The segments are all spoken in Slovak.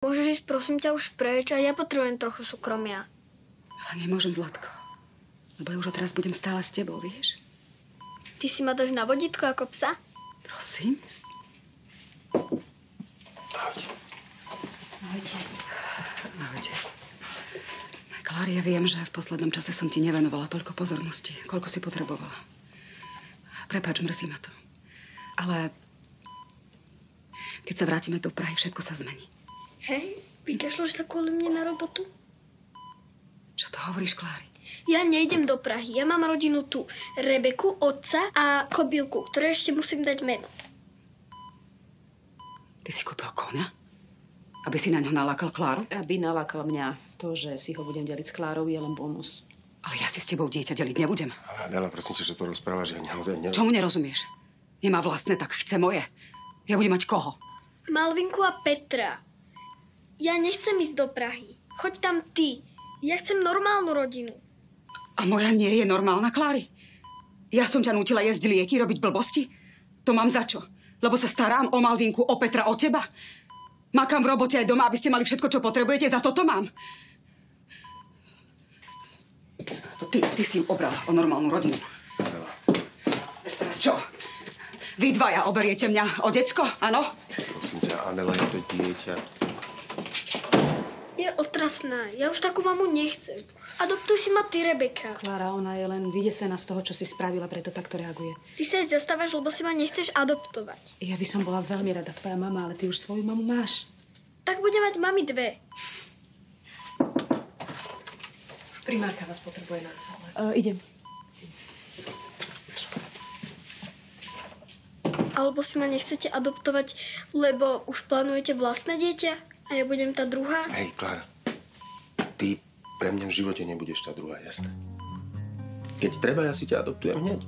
Môžeš ísť prosím ťa už preč a ja potrebujem trochu súkromia. Ale nemôžem, Zlatko. Lebo ja už teraz budem stále s tebou, vieš? Ty si ma dáš na vodítko ako psa? Prosím. Ahojte. Ahojte. Ahojte. Klári, ja viem, že v poslednom čase som ti nevenovala toľko pozornosti, koľko si potrebovala. Prepač, mrzí ma to. Ale keď sa vrátime do Prahy, všetko sa zmení. Hej, vykašľaš sa kvôli mne na robotu? Čo to hovoríš, Klári? Ja nejdem do Prahy, ja mám rodinu tu. Rebeku, otca a kobylku, ktoré ešte musím dať meno. Ty si kúpil koňa? Aby si na ňo nalákal Kláru? Aby nalákal mňa. To, že si ho budem deliť s Klárou, je len bonus. Ale ja si s tebou dieťa deliť nebudem. Ale Adela, prosím ťa, že to rozprávaš, ja naozaj neviem. Čomu nerozumieš? Nemá vlastné, tak chce moje. Ja budem mať koho? Malvinku a Petra. Ja nechcem ísť do Prahy. Choď tam ty. Ja chcem normálnu rodinu. A moja nie je normálna, Klári. Ja som ťa nutila jesť lieky, robiť blbosti? To mám za čo? Lebo sa starám o Malvinku, o Petra, o teba? Makám v robote aj doma, aby ste mali všetko, čo potrebujete. Za toto mám. To ty, ty si im obrala o normálnu rodinu. Teraz čo? Vy dvaja oberiete mňa o decko, áno? prosím ťa, Adela je to dieťa. Je otrasná. Ja už takú mamu nechcem. Adoptuj si ma ty, Rebeka. Klára, ona je len vydesená z toho, čo si spravila, preto takto reaguje. Ty sa aj zastávaš, lebo si ma nechceš adoptovať. Ja by som bola veľmi rada tvoja mama, ale ty už svoju mamu máš. Tak bude mať mami dve. Primárka vás potrebuje na sále. Uh, idem. Alebo si ma nechcete adoptovať, lebo už plánujete vlastné dieťa a ja budem tá druhá? Hej, Klára, ty pre mňa v živote nebudeš tá druhá, jasné? Keď treba, ja si ťa adoptujem hneď.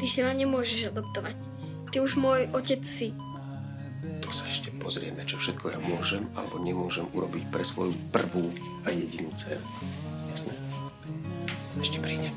Ty si ma nemôžeš adoptovať. Ty už môj otec si. To sa ešte pozrieme, čo všetko ja môžem alebo nemôžem urobiť pre svoju prvú a jedinú dceru. Jasné? Ešte príde.